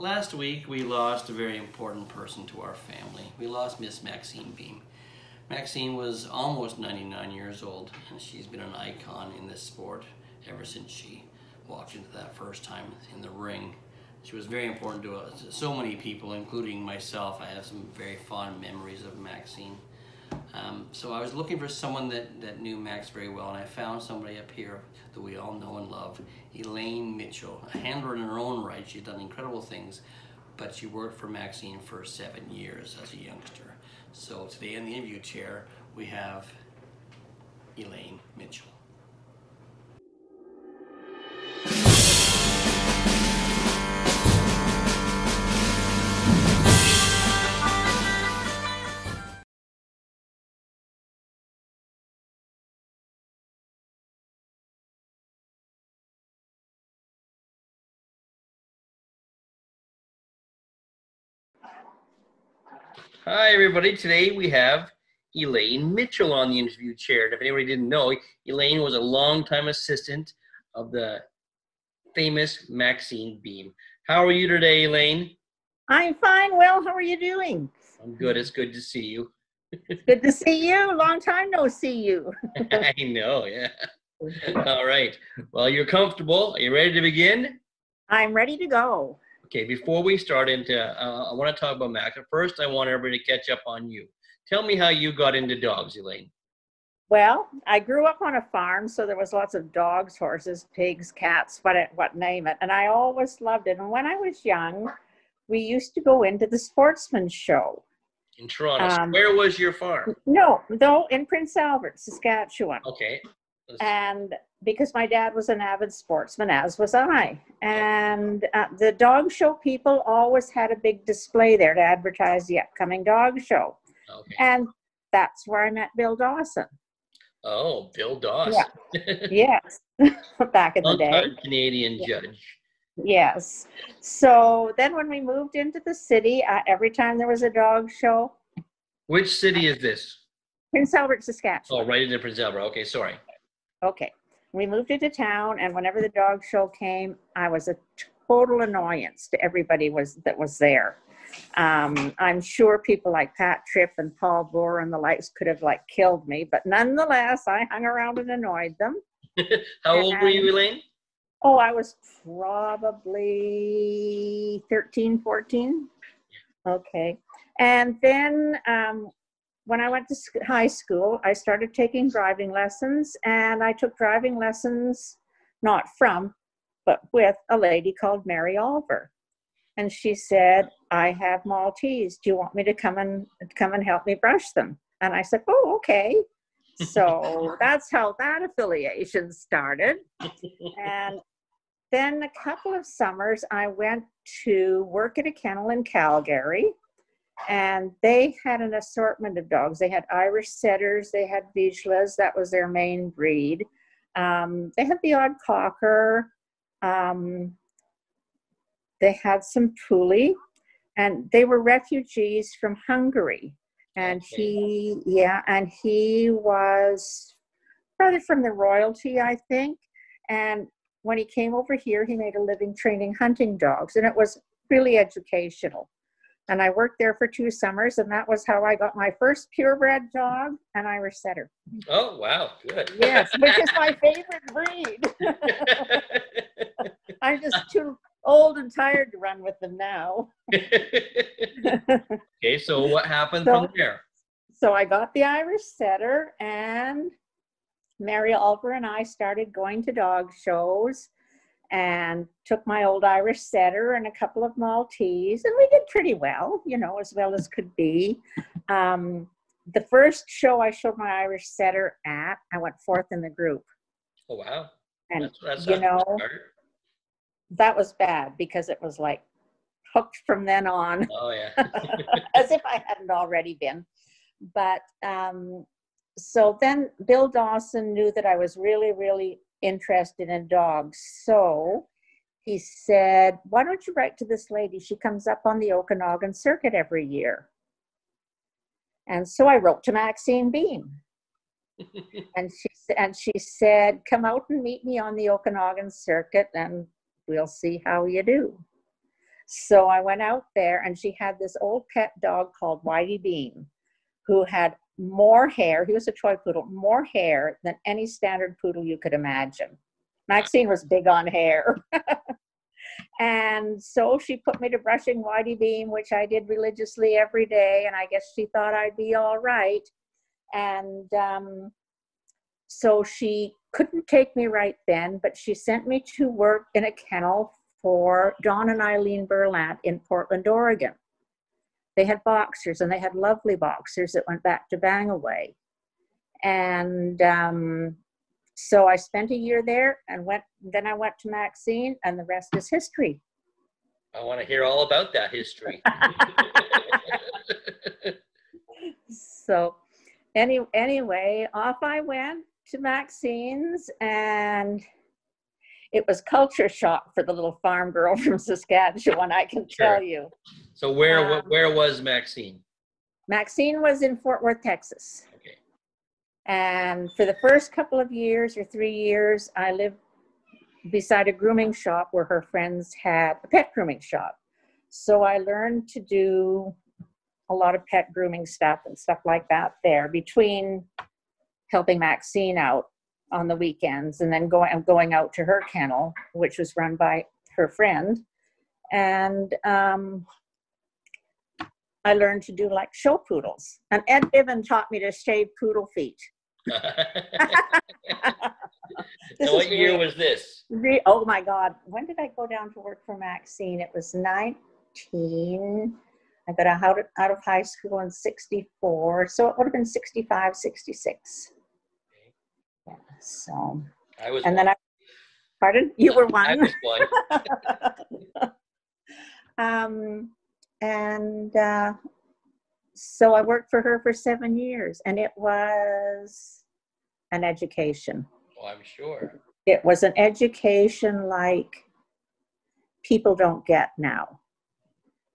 Last week we lost a very important person to our family. We lost Miss Maxine Beam. Maxine was almost 99 years old and she's been an icon in this sport ever since she walked into that first time in the ring. She was very important to us, so many people, including myself. I have some very fond memories of Maxine. Um, so I was looking for someone that, that knew Max very well, and I found somebody up here that we all know and love, Elaine Mitchell, a handler in her own right. She's done incredible things, but she worked for Maxine for seven years as a youngster. So today in the interview chair, we have Elaine Mitchell. Hi, everybody. Today we have Elaine Mitchell on the interview chair. And if anybody didn't know, Elaine was a longtime assistant of the famous Maxine Beam. How are you today, Elaine? I'm fine. Well, how are you doing? I'm good. It's good to see you. It's good to see you. Long time no see you. I know, yeah. All right. Well, you're comfortable. Are you ready to begin? I'm ready to go. Okay, before we start into, uh, I want to talk about Max. But first, I want everybody to catch up on you. Tell me how you got into dogs, Elaine. Well, I grew up on a farm, so there was lots of dogs, horses, pigs, cats, what it, what name it, and I always loved it. And when I was young, we used to go into the sportsman show. In Toronto. Um, Where was your farm? No, though in Prince Albert, Saskatchewan. Okay. And because my dad was an avid sportsman, as was I. And uh, the dog show people always had a big display there to advertise the upcoming dog show. Okay. And that's where I met Bill Dawson. Oh, Bill Dawson. Yeah. yes. Back in the day. Canadian yeah. judge. Yes. So then when we moved into the city, uh, every time there was a dog show. Which city is this? Prince Albert, Saskatchewan. Oh, right into Prince Albert. Okay, sorry. Okay. We moved into town, and whenever the dog show came, I was a total annoyance to everybody was that was there. Um, I'm sure people like Pat Tripp and Paul Boer and the likes could have like killed me, but nonetheless, I hung around and annoyed them. How and, old were you, Elaine? Oh, I was probably 13, 14. Okay. And then um, when I went to high school, I started taking driving lessons, and I took driving lessons not from, but with a lady called Mary Oliver. And she said, "I have Maltese. Do you want me to come and come and help me brush them?" And I said, "Oh, okay." So that's how that affiliation started. and then a couple of summers, I went to work at a kennel in Calgary and they had an assortment of dogs. They had Irish setters, they had Vizslas, that was their main breed. Um, they had the odd cocker. Um, they had some Puli, and they were refugees from Hungary. And he, yeah, and he was rather from the royalty, I think. And when he came over here, he made a living training hunting dogs, and it was really educational. And I worked there for two summers, and that was how I got my first purebred dog, an Irish setter. Oh, wow, good. yes, which is my favorite breed. I'm just too old and tired to run with them now. okay, so what happened so, from there? So I got the Irish setter, and Mary Oliver and I started going to dog shows and took my old Irish setter and a couple of Maltese, and we did pretty well, you know, as well as could be. Um, the first show I showed my Irish setter at, I went fourth in the group. Oh wow! And that's, that's you know, that was bad because it was like hooked from then on. Oh yeah, as if I hadn't already been. But um, so then Bill Dawson knew that I was really, really interested in dogs. So he said, Why don't you write to this lady? She comes up on the Okanagan circuit every year. And so I wrote to Maxine Beam. and she and she said, Come out and meet me on the Okanagan circuit and we'll see how you do. So I went out there and she had this old pet dog called Whitey Beam, who had more hair. He was a toy poodle, more hair than any standard poodle you could imagine. Maxine was big on hair. and so she put me to brushing Whitey beam, which I did religiously every day. And I guess she thought I'd be all right. And um, so she couldn't take me right then, but she sent me to work in a kennel for Don and Eileen Berlant in Portland, Oregon. They had boxers and they had lovely boxers that went back to Bang Away. And um, so I spent a year there and went, then I went to Maxine and the rest is history. I want to hear all about that history. so any, anyway, off I went to Maxine's and it was culture shock for the little farm girl from Saskatchewan, I can Sure. tell you. so where Um, where was Maxine? Maxine was in Fort Worth, Texas. Okay. And for the first couple of years or three years, I lived beside a grooming shop where her friends had a pet grooming shop. So I learned to do a lot of pet grooming stuff and stuff like that there between helping Maxine out on the weekends and then going going out to her kennel, which was run by her friend. And um, I learned to do like show poodles. And Ed Biven taught me to shave poodle feet. What year was this? re- oh my God. When did I go down to work for Maxine? It was 19. I got out of, out of high school in 64. So it would have been 65, 66. So, I was and then I, pardon? You were one. I one. was one. um, and uh, so I worked for her for seven years, and it was an education. Oh, I'm sure. It was an education like people don't get now.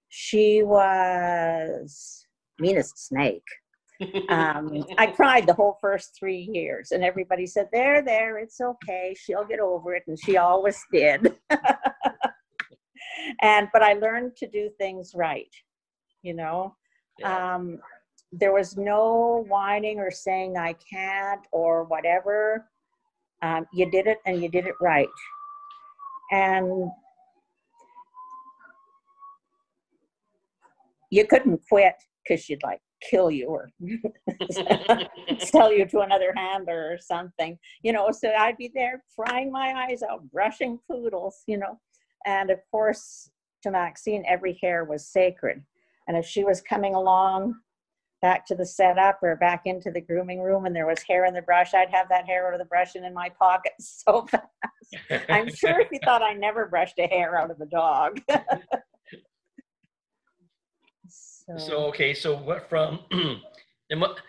She was mean as a snake. Um, I cried the whole first three years, and everybody said, "There, there, it's okay. She'll get over it," and she always did. and but I learned to do things right. You know, Yeah. um, there was no whining or saying I can't or whatever. Um, you did it and you did it right. And you couldn't quit because you'd like kill you or sell you to another handler or something, you know. So I'd be there crying my eyes out, brushing poodles, you know. And of course, to Maxine, every hair was sacred. And if she was coming along back to the setup or back into the grooming room and there was hair in the brush, I'd have that hair out of the brush and in my pocket so fast. I'm sure if you thought I never brushed a hair out of the dog. So, So okay, so what from? and what?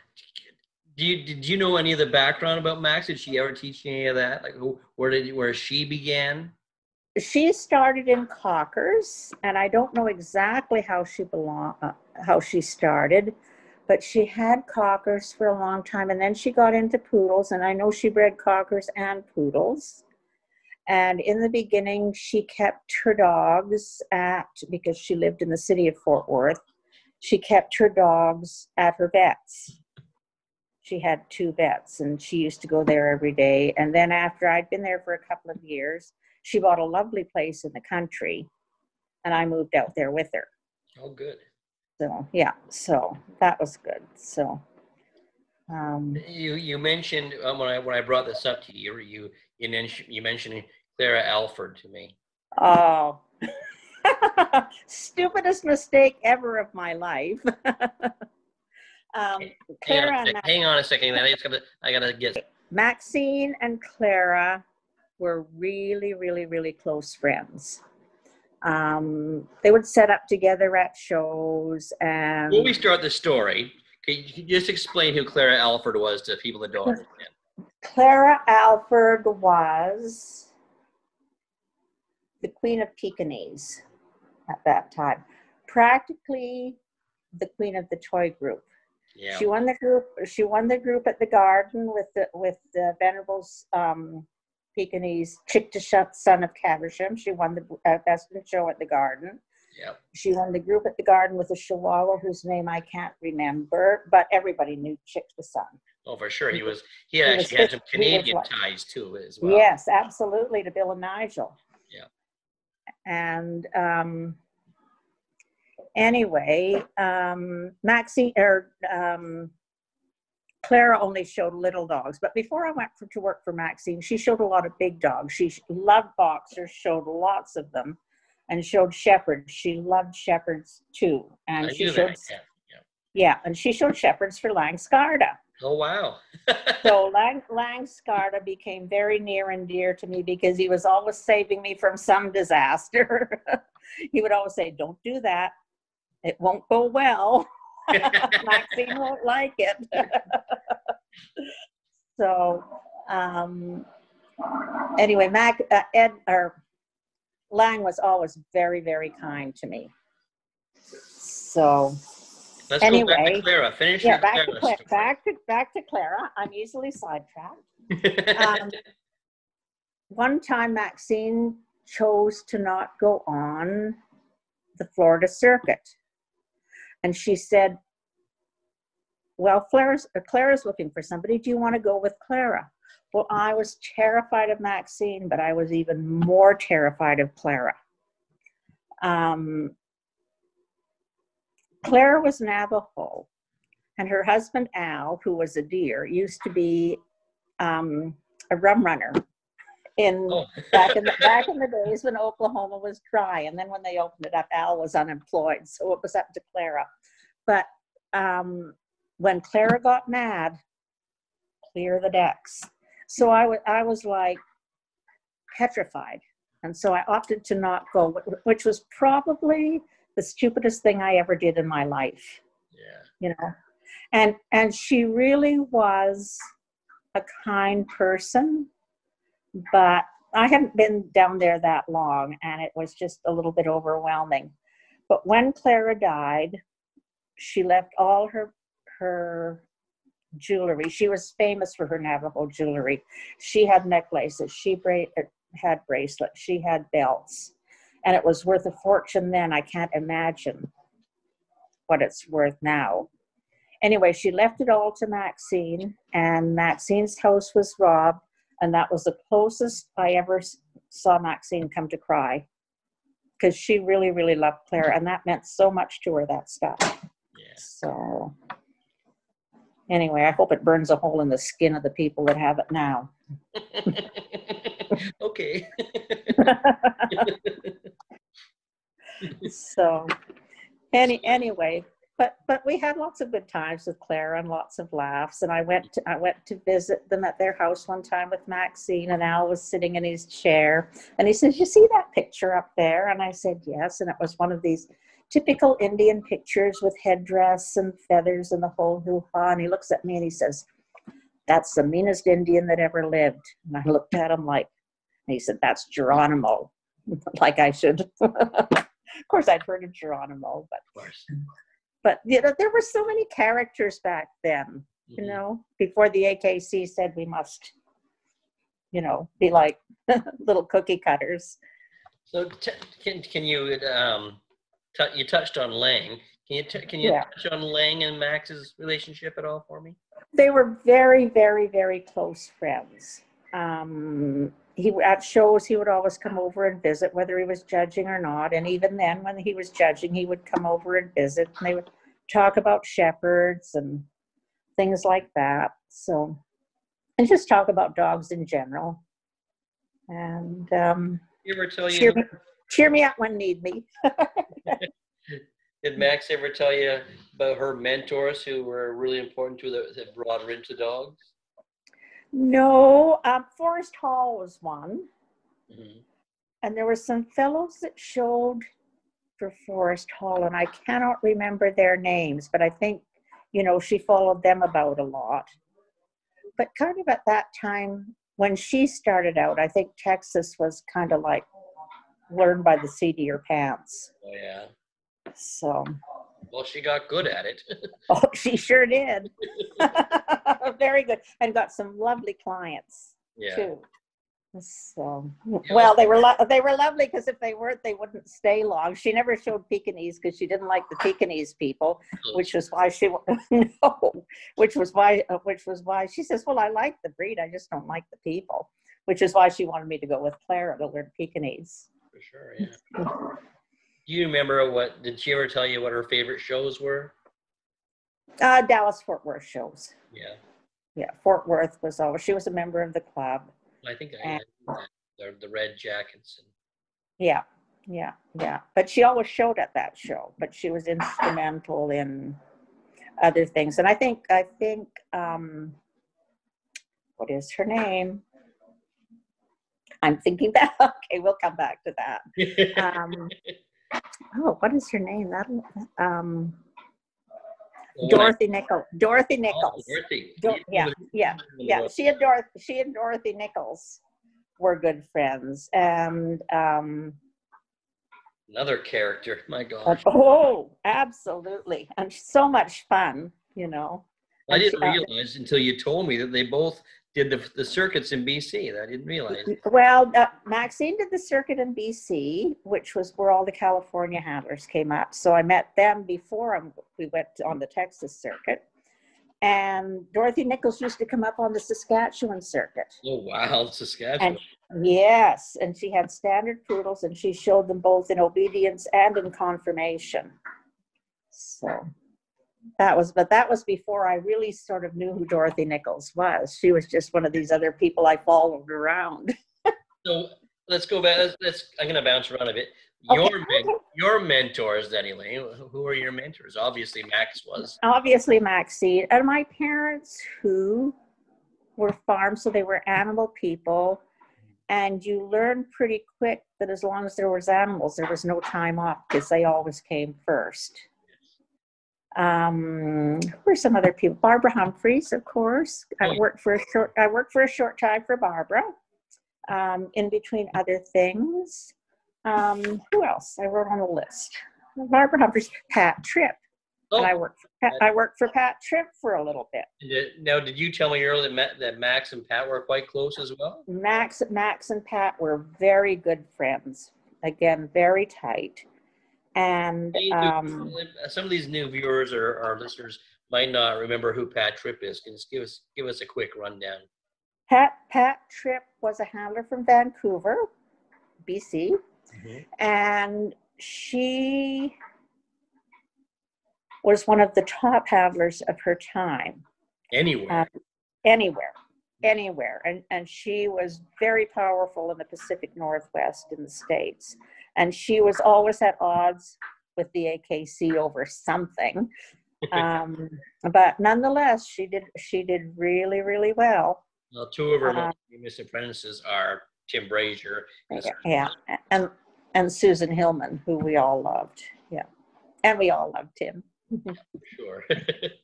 Do you did you know any of the background about Max? Did she ever teach you any of that? Like who, where did where she began? she started in Cockers, and I don't know exactly how she belong, uh, how she started, but she had Cockers for a long time, and then she got into poodles, and I know she bred Cockers and poodles. And in the beginning, she kept her dogs at because she lived in the city of Fort Worth. She kept her dogs at her vets. She had two vets, and she used to go there every day. And then after I'd been there for a couple of years, she bought a lovely place in the country and I moved out there with her. Oh, good. So, yeah, so that was good. So, um, You you mentioned um, when I when I brought this up to you, you you mentioned you mentioned Clara Alford to me. oh, stupidest mistake ever of my life. um, Hang on, a and sec- hang on a second. I gotta I gotta get. Maxine and Clara were really, really, really close friends. Um, they would set up together at shows and. Before we start the story, can you just explain who Clara Alford was to people that don't understand? Clara Alford was the Queen of Pekingese at that time, practically the Queen of the toy group. Yeah. She won the group. She won the group at the Garden with the with the Venable's um, Pekingese Chik T'Sun of Caversham. She won the uh, best in show at the Garden. Yep. She won the group at the garden with a chihuahua whose name I can't remember, but everybody knew Chick the Son. Oh, for sure. He was. He He was actually had some fif- he was Canadian ties too, as well. Yes, absolutely, to Bill and Nigel. And um, anyway, um, Maxine or um, Clara only showed little dogs, but before I went for, to work for Maxine, she showed a lot of big dogs. She loved boxers, showed lots of them, and showed shepherds. She loved shepherds too, and I she showed. Yeah. yeah, and she showed shepherds for Lang Skarda. Oh wow. So Lang, Langscarda became very near and dear to me because he was always saving me from some disaster. he would always say, Don't do that. It won't go well. Maxine won't like it. so, um, anyway, Mac, uh, Ed, or Lang was always very, very kind to me. So, Let's go back Anyway, to Clara. Finish yeah, back to, Clara Cla- back to back to Clara. I'm easily sidetracked. um, one time Maxine chose to not go on the Florida circuit. And she said, Well, Clara's, Clara's looking for somebody. Do you want to go with Clara? Well, I was terrified of Maxine, but I was even more terrified of Clara. Um, Clara was Navajo, and her husband Al, who was a deer, used to be um, a rum runner in Oh. back in the back in the days when Oklahoma was dry, and then when they opened it up, Al was unemployed, so it was up to Clara. But um, when Clara got mad, clear the decks. So I wa- I was like petrified, and so I opted to not go, which was probably the stupidest thing I ever did in my life. Yeah. you know? And and she really was a kind person but i hadn't been down there that long and it was just a little bit overwhelming. But when clara died she left all her her jewelry. She was famous for her navajo jewelry. She had necklaces. She bra- had bracelets. She had belts and it was worth a fortune then i can't imagine what it's worth now anyway, she left it all to Maxine, and Maxine's house was robbed, and that was the closest I ever saw Maxine come to cry because she really, really loved Claire, and that meant so much to her, that stuff. Yeah. So, anyway, I hope it burns a hole in the skin of the people that have it now. okay. so, any anyway, but but we had lots of good times with Claire and lots of laughs. And I went to I went to visit them at their house one time with Maxine, and Al was sitting in his chair, and he says, "You see that picture up there?" And I said, "Yes." And it was one of these typical Indian pictures with headdress and feathers and the whole hoo-ha. And he looks at me and he says, "That's the meanest Indian that ever lived." And I looked at him like, and he said, "That's Geronimo," like I should. of course, I'd heard of Geronimo, but Of course. but you know there were so many characters back then you Mhm. know before the akc said we must you know be like little cookie cutters So t- can can you um t- you touched on Lang? Can you t- can you Yeah. touch on Lang and Max's relationship at all for me? they were very very very close friends um he at shows he would always come over and visit whether he was judging or not and even then when he was judging he would come over and visit and they would talk about shepherds and things like that so and just talk about dogs in general and um You ever tell cheer you? me, cheer me up when need me. Did Max ever tell you about her mentors who were really important to her that, that brought her into dogs? No, um, Forest Hall was one, Mhm. and there were some fellows that showed for Forest Hall, and I cannot remember their names, but I think, you know, she followed them about a lot. But kind of at that time, when she started out, I think Texas was kind of like learn by the seat of your pants. Oh yeah. So, Well, she got good at it. oh, she sure did. Very good, and got some lovely clients. yeah. too. So, well, they were lo- they were lovely because if they weren't, they wouldn't stay long. She never showed Pekingese because she didn't like the Pekingese people, which was why she no, which was why uh, which was why she says, "Well, I like the breed, I just don't like the people," which is why she wanted me to go with Clara to learn Pekingese. For sure, yeah. Do you remember what? Did she ever tell you what her favorite shows were? Uh, Dallas Fort Worth shows. Yeah, Yeah, Fort Worth was always. She was a member of the club. I think I, I the, the red jackets and Yeah, yeah, yeah. But she always showed at that show. But she was instrumental in other things. And I think I think um, what is her name? I'm thinking that. Okay, we'll come back to that. Um, oh, what is her name? That um, Well, when I- Dorothy Nichols. Dorothy Oh, Nichols. Dorothy. Dor- yeah, yeah, yeah. She and Dorothy, she and Dorothy Nichols were good friends, and um, Another character. My God. Oh, absolutely. And so much fun, you know. I didn't she- uh, realize until you told me that they both did the, the circuits in BC. I didn't realize. Well, uh, Maxine did the circuit in BC, which was where all the California handlers came up. So I met them before um, we went on the Texas circuit. And Dorothy Nichols used to come up on the Saskatchewan circuit. Oh wow, Saskatchewan. Yes, and she had standard poodles and she showed them both in obedience and in conformation. So that was, but that was before I really sort of knew who Dorothy Nichols was. She was just one of these other people I followed around. So let's go back. Let's, let's I'm gonna bounce around a bit. Okay, Your men, okay. your mentors, anyway. Who are your mentors? Obviously, Max was. Obviously, Maxine and my parents who were farm, so they were animal people. And you learn pretty quick that as long as there was animals, there was no time off because they always came first. Um, who were some other people? Barbara Humphreys, of course. I worked for a short. I worked for a short time for Barbara. Um, in between other things, um, who else? I wrote on the list. Barbara Humphreys, Pat Tripp, Oh, and I worked. For Pat, I worked for Pat Tripp for a little bit. did- now did you tell me earlier that, that Max and Pat were quite close as well? Max, Max, and Pat were very good friends. Again, very tight. And um, Some of these new viewers or, or listeners might not remember who Pat Tripp is. Can you just give us give us a quick rundown? Pat Pat Tripp was a handler from Vancouver, BC. and she was one of the top handlers of her time Anywhere. Uh, anywhere anywhere and and she was very powerful in the pacific northwest in the states and she was always at odds with the akc over something um, but nonetheless she did she did really really well well, two of her uh, most famous apprentices are Tim Brazier. yeah and and susan hillman who we all loved yeah and we all loved him Sure.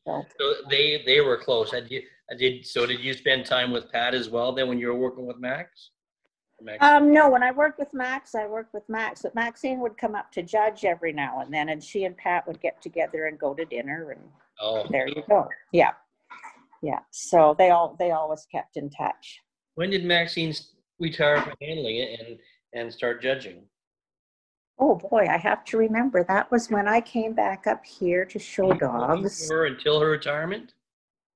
So- they they were close. Had you I did so did you spend time with Pat as well then when you were working with Max? Um, no, when I worked with Max, I worked with Max, but Maxine would come up to judge every now and then, and she and Pat would get together and go to dinner, and oh, there you go. Yeah, yeah. So they all they always kept in touch. when did Maxine retire from handling it and and start judging? Oh boy, I have to remember that was when I came back up here to show Were you dogs. her until her retirement?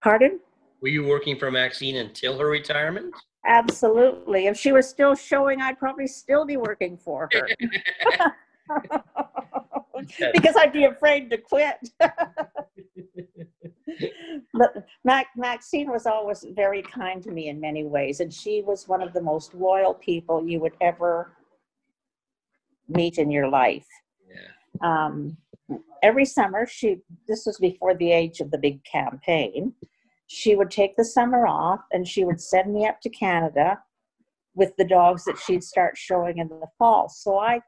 Pardon? Were you working for Maxine until her retirement? Absolutely. If she was still showing, I'd probably still be working for her. because I'd be afraid to quit. but Mac, Maxine was always very kind to me in many ways, and she was one of the most loyal people you would ever meet in your life. Yeah. Um, every summer, she this was before the age of the big campaign. She would take the summer off, and she would send me up to Canada with the dogs that she'd start showing in the fall. So I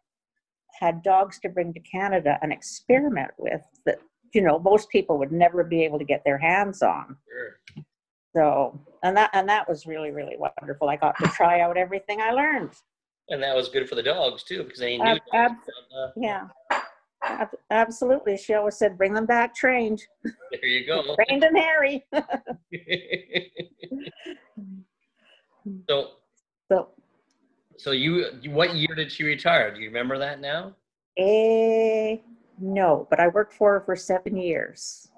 had dogs to bring to Canada and experiment with that you know most people would never be able to get their hands on. Sure. So and that and that was really really wonderful. I got to try out everything I learned. And that was good for the dogs too, because they knew. Ab- uh, Yeah, absolutely. She always said, "Bring them back trained, there you go. trained and hairy." so so So you, what year did she retire? Do you remember that now? Eh, no, but I worked for her for seven years.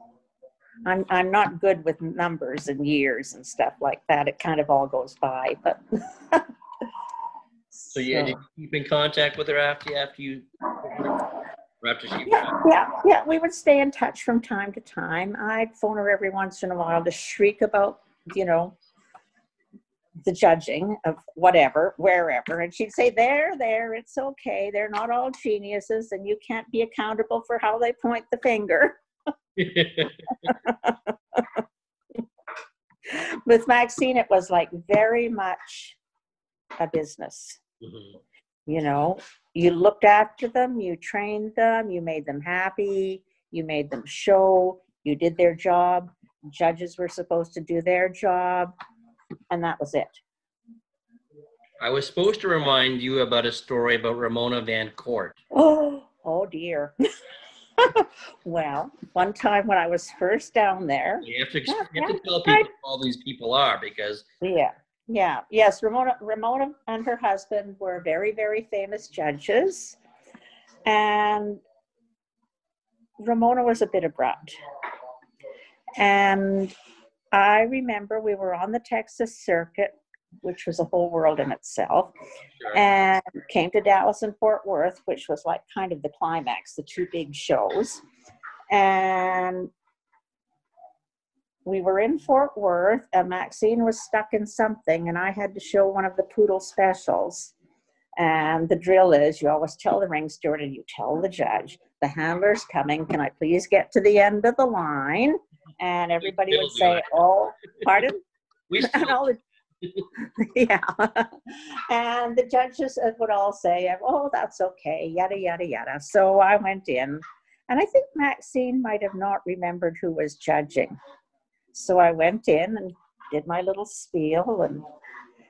I'm, I'm not good with numbers and years and stuff like that. It kind of all goes by, but. So you, did you keep in contact with her after, after you, after she Yeah, yeah, yeah. We would stay in touch from time to time. I'd phone her every once in a while to shriek about, you know, the judging of whatever, wherever. And she'd say, There, there, it's okay. They're not all geniuses, and you can't be accountable for how they point the finger. With Maxine, it was like very much a business. Mhm. You know you looked after them you trained them you made them happy you made them show you did their job judges were supposed to do their job and that was it. I was supposed to remind you about a story about Ramona Van Court. oh oh dear. Well one time when i was first down there You have to, you have to tell people who all these people are because yeah yeah yes ramona ramona and her husband were very very famous judges. And ramona was a bit abrupt. And i remember we were on the texas circuit which was a whole world in itself and came to dallas and fort worth which was like kind of the climax the two big shows. And we were in Fort Worth, and Maxine was stuck in something, and I had to show one of the poodle specials. And the drill is you always tell the ring steward and you tell the judge, the handler's coming. Can I please get to the end of the line? And everybody would say. Oh, pardon? and all the, yeah. and the judges uh, would all say, oh, that's okay, yada, yada, yada. So I went in, and I think Maxine might have not remembered who was judging. So I went in and did my little spiel, and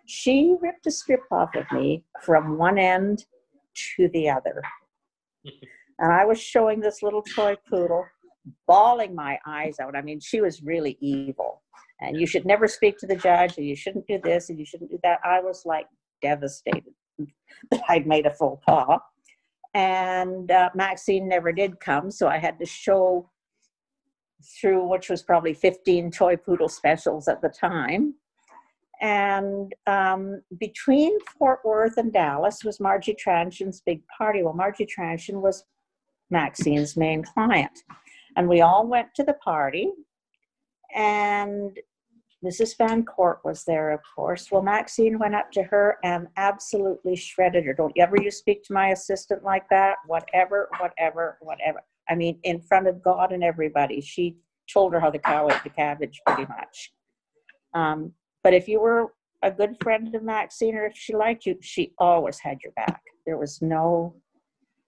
she ripped a strip off of me from one end to the other. and I was showing this little toy poodle, bawling my eyes out. I mean, she was really evil and you should never speak to the judge and you shouldn't do this and you shouldn't do that i was like devastated that i'd made a faux pas and uh, maxine never did come so i had to show through which was probably 15 toy poodle specials at the time and um, between fort worth and dallas was margie transhen's big party well margie transhen was maxine's main client and we all went to the party and Mrs. Van Court was there, of course. Well, Maxine went up to her and absolutely shredded her. Don't ever you speak to my assistant like that. Whatever, whatever, whatever. I mean, in front of God and everybody, she told her how the cow ate the cabbage, pretty much. Um, but if you were a good friend of Maxine, or if she liked you, she always had your back. There was no,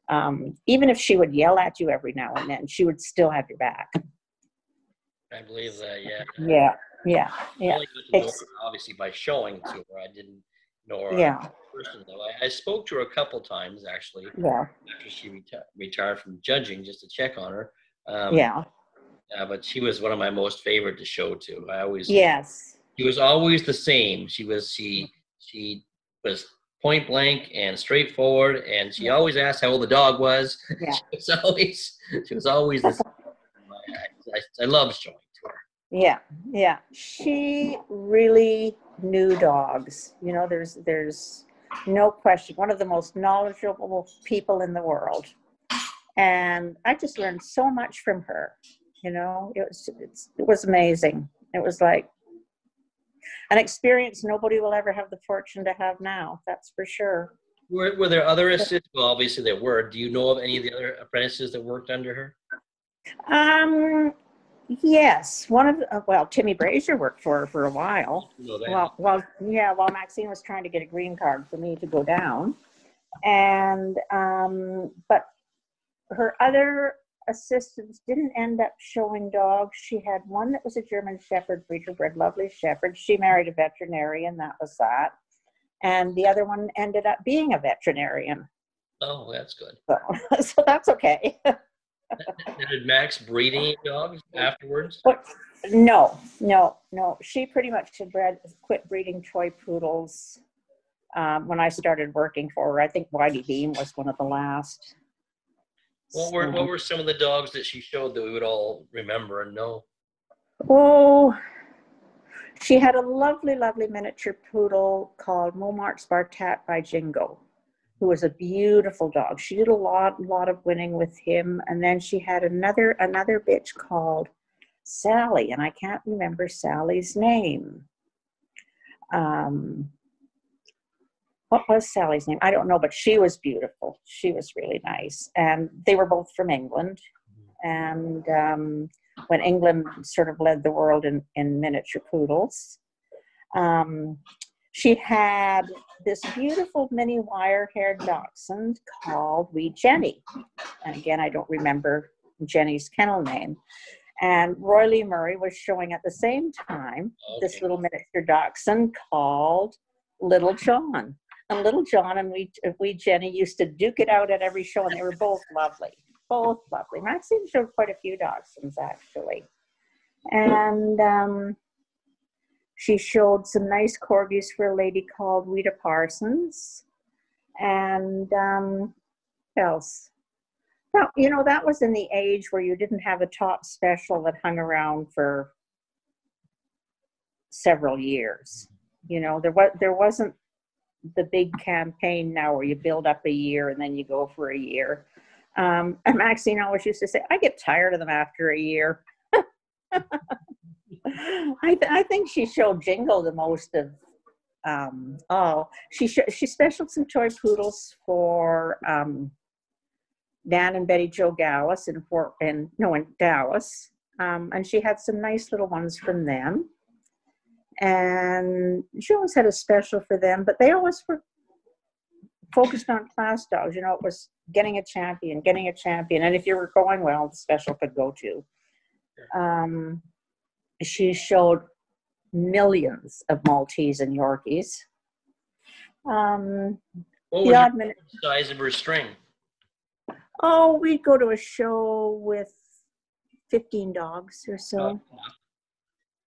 um, even if she would yell at you every now and then, she would still have your back. I believe that, yeah. Yeah, yeah, yeah, only got to know her, obviously by showing to her. I didn't yeah, personally. I, I spoke to her a couple times actually yeah, after she reti- retired from judging just to check on her. Um, yeah. uh, but she was one of my most favorite to show to. I always Yes. she was always the same. She was she she was point blank and straightforward, and she always asked how old the dog was. Yeah. she was always she was always the same. I, I, I love showing to her. Yeah. Yeah. She really knew dogs. You know, there's there's no question. One of the most knowledgeable people in the world. And I just learned so much from her. You know, it was it's, it was amazing. It was like an experience nobody will ever have the fortune to have now. That's for sure. Were, were there other assistants? Well, obviously there were. Do you know of any of the other apprentices that worked under her? Um, yes, one of the, uh, well, Timmy Brazier worked for her for a while. You know. Well, well, yeah, while Maxine was trying to get a green card for me to go down. And, um, but her other assistants didn't end up showing dogs. She had one that was a German Shepherd breeder bred, lovely Shepherd. She married a veterinarian, that was that. And the other one ended up being a veterinarian. oh, that's good. So, so that's okay. Did Max breed any dogs afterwards? But no, no, no. She pretty much had bred, quit breeding toy poodles um, when I started working for her. I think Whitey Beam was one of the last. What were So- what were some of the dogs that she showed that we would all remember and know? Oh, she had a lovely, lovely miniature poodle called Montmartre Spartat by Jingo, who was a beautiful dog. She did a lot, lot of winning with him, and then she had another another bitch called Sally, and I can't remember Sally's name. Um, what was Sally's name? I don't know, but she was beautiful. She was really nice, and they were both from England, and. Um, when England sort of led the world in, in miniature poodles. Um, she had this beautiful mini wire haired dachshund called Wee Jenny. And again, I don't remember Jenny's kennel name. And Roy Lee Murray was showing at the same time this little miniature dachshund called Little John. And Little John and we, Wee Jenny used to duke it out at every show, and they were both lovely, both lovely. Maxine showed quite a few dachshunds actually, and um, she showed some nice corgis for a lady called Rita Parsons, and um, else? Well, you know that was in the age where you didn't have a top special that hung around for several years. You know, there was there wasn't the big campaign now where you build up a year and then you go for a year. Um, and Maxine always used to say, "I get tired of them after a year." I th- I think she showed Jingo the most of. Um, oh, she sh- she specialed some toy poodles for um, Dan and Betty Joe Gallus in Fort and no in Dallas, um, and she had some nice little ones from them and she always had a special for them, but they always were focused on class dogs. You know, it was getting a champion, getting a champion, and if you were going well, the special could go to. Um, she showed millions of Maltese and Yorkies. Um, What was the size of her string? Oh, we'd go to a show with 15 dogs or so. Uh,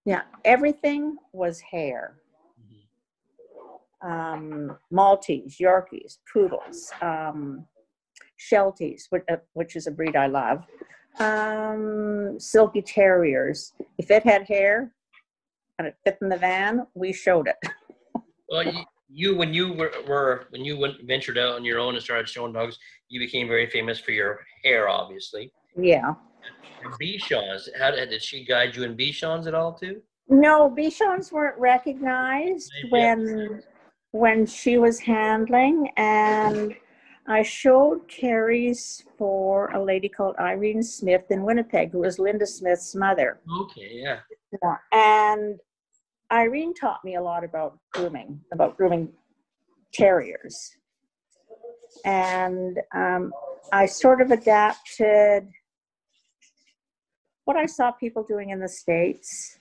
Yeah, everything was hair. mhm. um, Maltese, Yorkies, Poodles, um, Shelties, which, uh, which is a breed I love, um, Silky Terriers. If it had hair and it fit in the van, we showed it. Well, you, you when you were, were when you went ventured out on your own and started showing dogs, you became very famous for your hair, obviously. Yeah. Bichons, how did, did she guide you in Bichons at all too? No, Bichons weren't recognized Maybe when when she was handling, and I showed Kerries for a lady called Irene Smith in Winnipeg, who was Linda Smith's mother. Okay, yeah. And Irene taught me a lot about grooming, about grooming terriers. And um, I sort of adapted what I saw people doing in the States,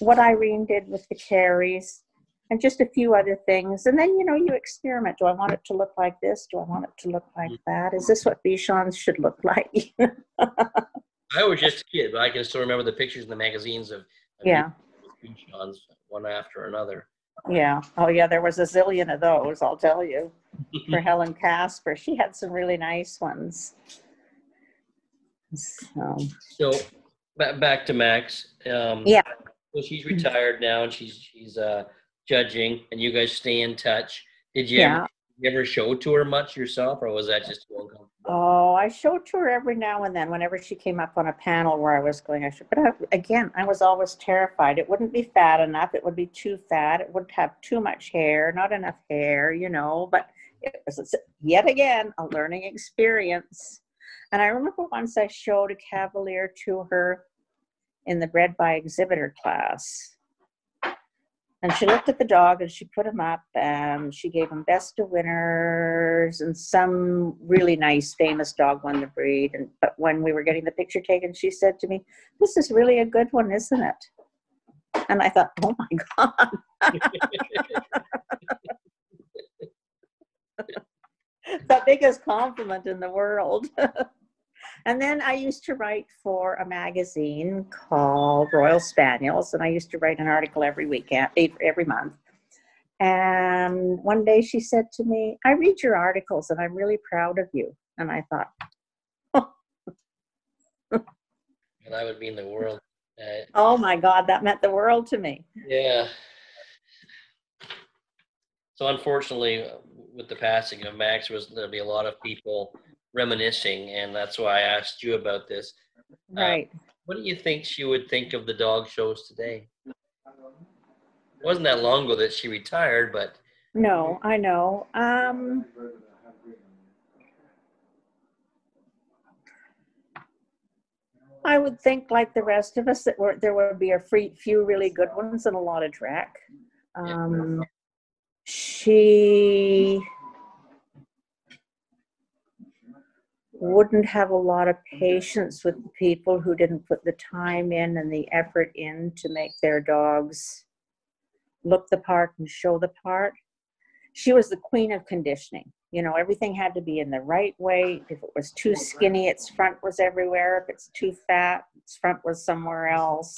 what Irene did with the Kerries, and just a few other things. And then, you know, you experiment. Do I want it to look like this? Do I want it to look like that? Is this what Bichons should look like? I was just a kid, but I can still remember the pictures in the magazines of, of yeah. Bichons, one after another. Yeah. Oh, yeah. There was a zillion of those, I'll tell you. For Helen Casper, she had some really nice ones. So, So back back to Max. Um, Yeah. So she's retired now, and she's she's uh, judging, and you guys stay in touch. Did you yeah. ever, you ever show to her much yourself, or was that just too uncomfortable? Oh, I showed to her every now and then whenever she came up on a panel where I was going. I should, but I, again, I was always terrified. It wouldn't be fat enough. It would be too fat. It would have too much hair, not enough hair, you know. But it was yet again a learning experience. And I remember once I showed a Cavalier to her in the bred by exhibitor class. And she looked at the dog and she put him up and she gave him best of winners and some really nice famous dog won the breed. And but when we were getting the picture taken, she said to me, This is really a good one, isn't it? And I thought, oh my God, the biggest compliment in the world. and then I used to write for a magazine called Royal Spaniels, and I used to write an article every weekend, every month. And one day she said to me, I read your articles and I'm really proud of you. And I thought, And that would mean the world. Uh, oh my God, that meant the world to me. yeah. So unfortunately, with the passing of Max, was there'll be a lot of people reminiscing, and that's why I asked you about this. Right. What do you think she would think of the dog shows today? It wasn't that long ago that she retired, but No, I know. Um, I would think, like the rest of us, that were, there would be a free, few really good ones and a lot of dreck. Um, she wouldn't have a lot of patience with the people who didn't put the time in and the effort in to make their dogs look the part and show the part she was the queen of conditioning. You know, everything had to be in the right way. If it was too skinny, its front was everywhere. If it's too fat, its front was somewhere else.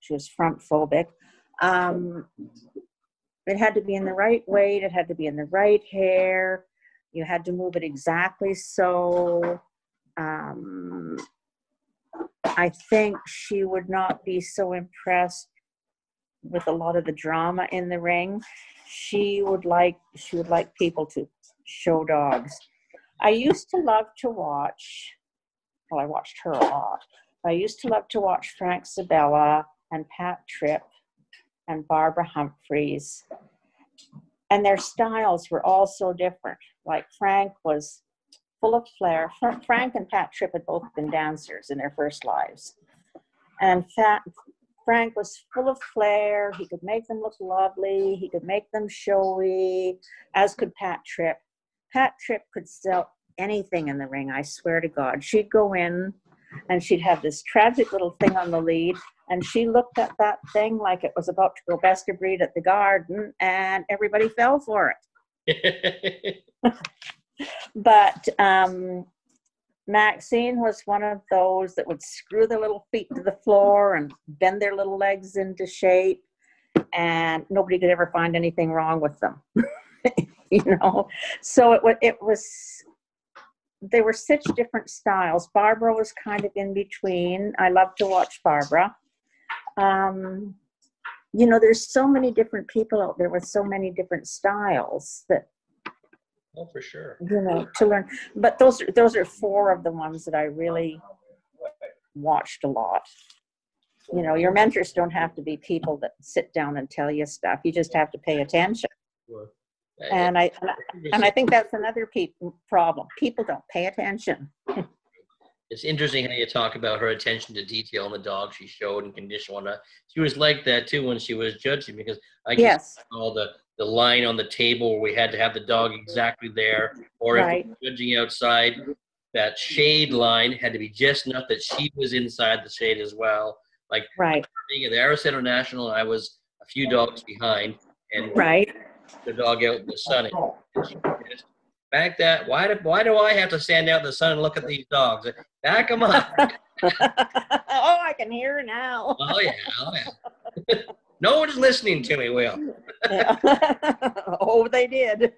She was front phobic. Um, it had to be in the right weight. It had to be in the right hair. You had to move it exactly so. Um, I think she would not be so impressed with a lot of the drama in the ring. She would like she would like people to show dogs. I used to love to watch well i watched her a lot. I used to love to watch frank sabella and pat tripp and barbara humphreys and their styles were all so different like frank was full of flair frank and pat tripp had both been dancers in their first lives and fat, Frank was full of flair. He could make them look lovely. He could make them showy, as could Pat Tripp. Pat Tripp could sell anything in the ring, I swear to God. She'd go in and she'd have this tragic little thing on the lead, and she looked at that thing like it was about to go best of breed at the garden, and everybody fell for it. But um, Maxine was one of those that would screw their little feet to the floor and bend their little legs into shape, and nobody could ever find anything wrong with them. you know, so it was it was they were such different styles. Barbara was kind of in between. I love to watch Barbara. Um, you know, there's so many different people out there with so many different styles that oh, for sure. you know to learn. But those are those are four of the ones that i really watched a lot. You know your mentors don't have to be people that sit down and tell you stuff. You just have to pay attention. And i and I, and I think that's another pe- problem. People don't pay attention it's interesting how you talk about her attention to detail and the dog she showed and condition whatnot. She was like that too when she was judging because I yes all the the line on the table where we had to have the dog exactly there, or if we're judging outside, that shade line had to be just enough that she was inside the shade as well. Like right being at the Center National, I was a few dogs behind, and right the dog out in the sun. And she just, Back that. Why do why do I have to stand out in the sun and look at these dogs? Back them up. oh i can hear now oh yeah, oh yeah. no one is listening to me. Will. Oh they did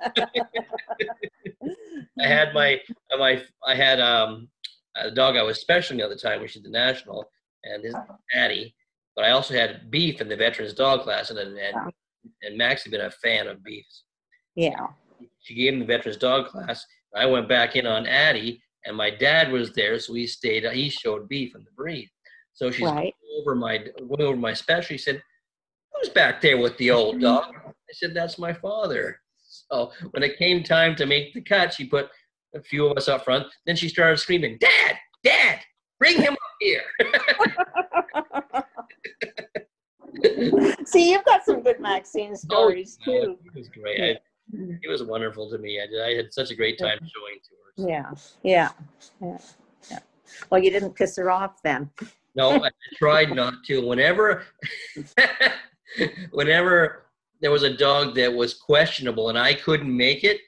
I had my my I had um a dog I was specialing at the time, which is the national, and his Addie. But I also had beef in the veterans dog class, and and and, and Max had been a fan of beefs. yeah She gave him the veterans dog class. I went back in on Addie, and my dad was there, so he stayed. He showed beef in the breed. So she's right over my went over my special. He said, "Who's back there with the old dog?" I said, "That's my father." So when it came time to make the cut, she put a few of us up front. Then she started screaming, "Dad, Dad, bring him up here!" see you've got some good maxine oh, stories Oh, too He was great. I, Mm-hmm. he was wonderful to me. I, did, I had such a great time showing to her. Yeah, yeah, yeah, yeah. Well, you didn't piss her off then. No, I tried not to. Whenever, whenever there was a dog that was questionable and I couldn't make it,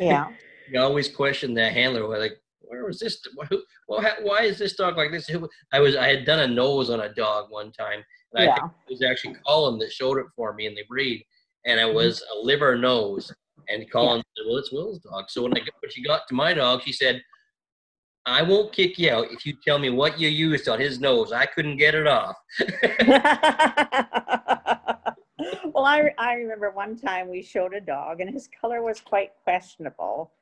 Yeah, you always question the handler. we're Like, where was this? Who, well, why is this dog like this? I was, I had done a nose on a dog one time, and I Yeah. think it was actually Colin that showed it for me in the breed. And it mm-hmm. was a liver nose. And Colin said, "Well, it's Will's dog." So when I got, when she got to my dog, she said, "I won't kick you out if you tell me what you used on his nose. I couldn't get it off." well, I, I remember one time we showed a dog and his color was quite questionable.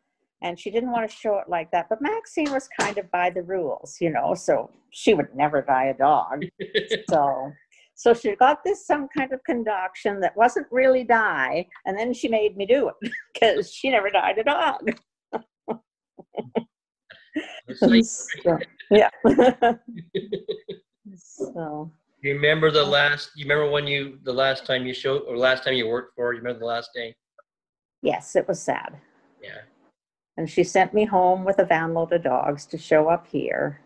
And she didn't want to show it like that. But Maxine was kind of by the rules, you know, so she would never buy a dog. so so she got this some kind of concoction that wasn't really dye, and then she made me do it because she never dyed a dog. So, yeah. so you remember the last? You remember when you the last time you showed or last time you worked for? You remember the last day? yes, it was sad. Yeah. And she sent me home with a van load of dogs to show up here.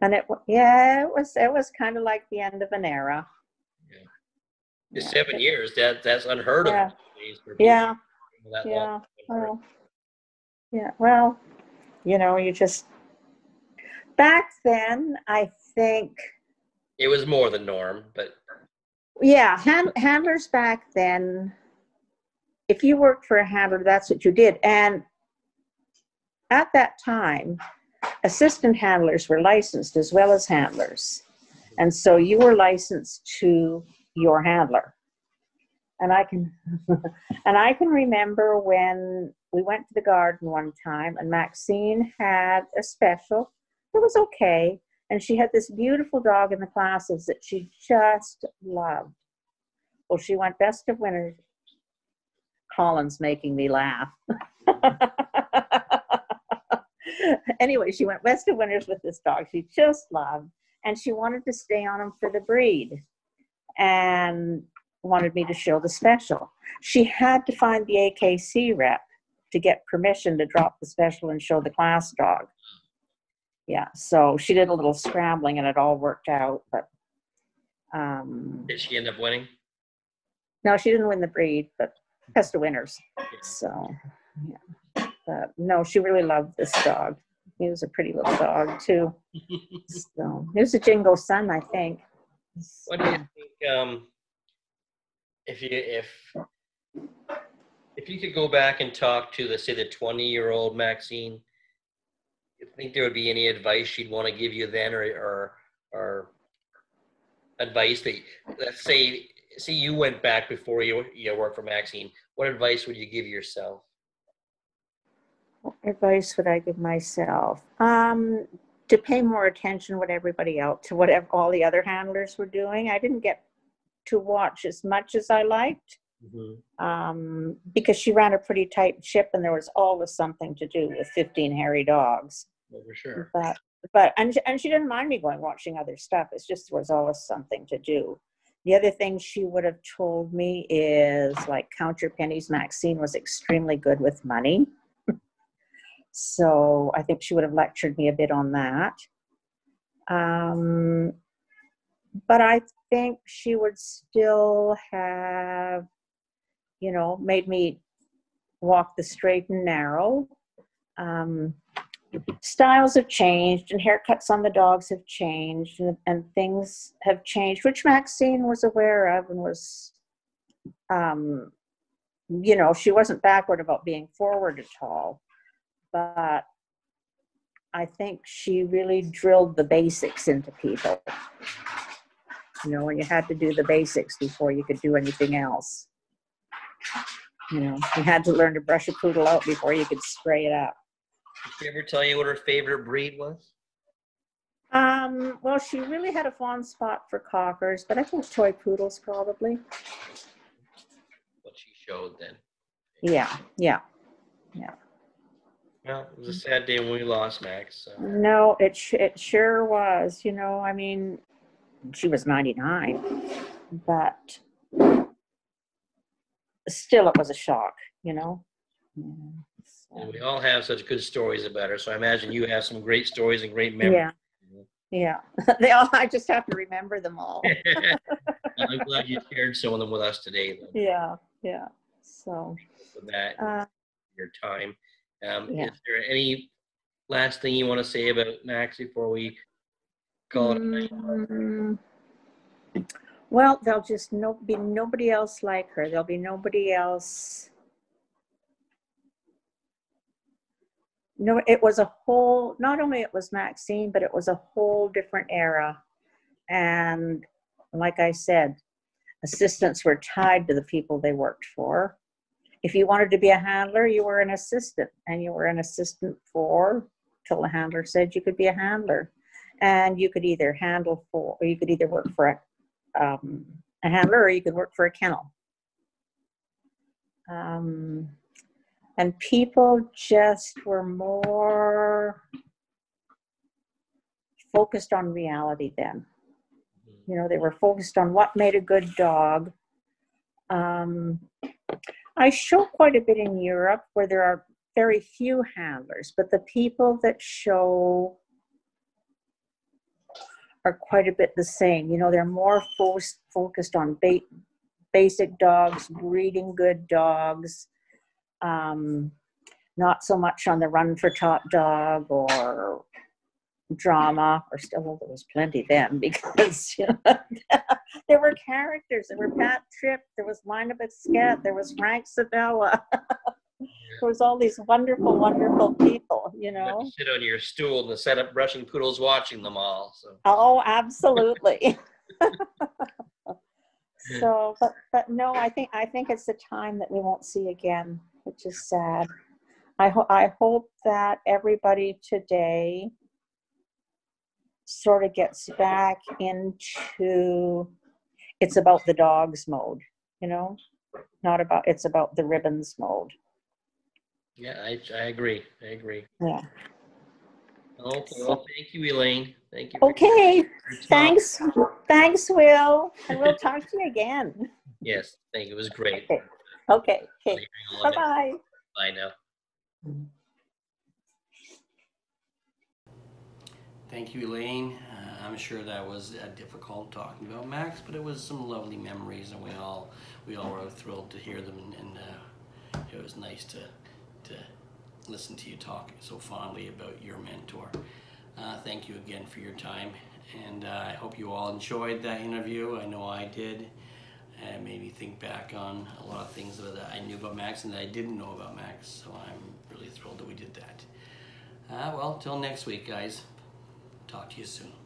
And it, yeah, it was, it was kind of like the end of an era. The Yeah. seven years. That that's unheard of. Yeah. people Yeah, yeah, well, yeah, well, you know, you just, back then, I think, It was more the norm, but yeah, hand, handlers back then, if you worked for a handler, that's what you did. And at that time, assistant handlers were licensed as well as handlers. And so you were licensed to your handler. And I can, and I can remember when we went to the garden one time and Maxine had a special. It was okay. And she had this beautiful dog in the classes that she just loved. Well, she went best of winners. Colin's making me laugh. anyway, she went best of winners with this dog she just loved, and she wanted to stay on him for the breed and wanted me to show the special. She had to find the AKC rep to get permission to drop the special and show the class dog. Yeah, so she did a little scrambling and it all worked out, but um, did she end up winning? no, she didn't win the breed, but best of winners. So, yeah. No, she really loved this dog. He was a pretty little dog too. So he was a Jingo son, I think. What do you think? Um, if you if if you could go back and talk to the say the twenty year old Maxine, you think there would be any advice she'd want to give you then, or or or advice that let's say say you went back before you you worked for Maxine, what advice would you give yourself? What advice would I give myself? Um, to pay more attention what everybody else to whatever all the other handlers were doing. I didn't get to watch as much as I liked. um, because she ran a pretty tight ship and there was always something to do with 15 hairy dogs. Well, for sure. But, but, and, she- and she didn't mind me going watching other stuff. It's just there was always something to do. The other thing she would have told me is like count your pennies. Maxine was extremely good with money. So I think she would have lectured me a bit on that. Um, but I think she would still have you know, made me walk the straight and narrow. Um, styles have changed and haircuts on the dogs have changed and, and things have changed, which Maxine was aware of and was, um, you know, she wasn't backward about being forward at all. But I think she really drilled the basics into people. You know, and you had to do the basics before you could do anything else. You know, you had to learn to brush a poodle out before you could spray it up. Did she ever tell you what her favorite breed was? Um, well, she really had a fond spot for cockers, but I think toy poodles probably. What she showed then. Yeah, yeah, yeah. Well, it was a sad day when we lost Max. So. No, it sh- it sure was. You know, I mean, she was 99, but still, it was a shock. You know. Yeah. And we all have such good stories about her. So I imagine you have some great stories and great memories. yeah, yeah. they all. I just have to remember them all. I'm glad you shared some of them with us today. Though, Yeah, yeah. So, for that uh, your time. Um, Yeah. Is there any last thing you want to say about Max before we call it? Mm, Well, there'll just no, be nobody else like her. There'll be nobody else. No, it was a whole, not only it was Maxine, but it was a whole different era. And like I said, assistants were tied to the people they worked for. If you wanted to be a handler, you were an assistant and you were an assistant for till the handler said you could be a handler. And you could either handle for, or you could either work for a um, a handler or you could work for a kennel. Um, and people just were more focused on reality then. You know, they were focused on what made a good dog. Um, I show quite a bit in Europe where there are very few handlers, but the people that show are quite a bit the same. You know, they're more fo- focused on ba- basic dogs, breeding good dogs, um, not so much on the run for top dog or drama, or still, well, there was plenty then because you know, there were characters. There were Pat Tripp, there was Lina Basquette, there was Frank Sabella. there was all these wonderful, wonderful people, you You know. to sit on your stool and the setup, brushing poodles, watching them all. So Oh, absolutely. so, but but no, I think I think it's a time that we won't see again, which is sad. I ho- I hope that everybody today sort of gets back into it's about the dogs mode, you know, not about it's about the ribbons mode. yeah, I, I agree. I agree. Yeah. Okay. Well, thank you, Elaine. Thank you. Okay. Thanks. Thanks, Will, and we'll talk to you again. Yes, thank you. It was great. Okay. Okay. Okay. Bye bye. Bye now. Thank you, Elaine. Uh, I'm sure that was uh, difficult talking about Max, but it was some lovely memories, and we all we all were thrilled to hear them, and, and uh, it was nice to to listen to you talk so fondly about your mentor. Uh, thank you again for your time, and uh, I hope you all enjoyed that interview. I know I did. It made me think back on a lot of things that I knew about Max and that I didn't know about Max. So I'm really thrilled that we did that. Uh, well, till next week, guys. Talk to you soon.